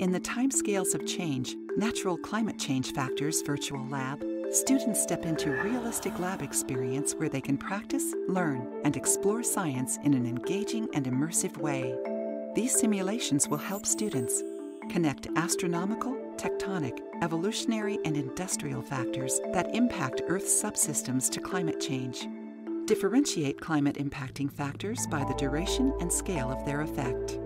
In the timescales of change, Natural Climate Change Factors Virtual Lab, students step into realistic lab experience where they can practice, learn, and explore science in an engaging and immersive way. These simulations will help students connect astronomical, tectonic, evolutionary, and industrial factors that impact Earth's subsystems to climate change. Differentiate climate impacting factors by the duration and scale of their effect.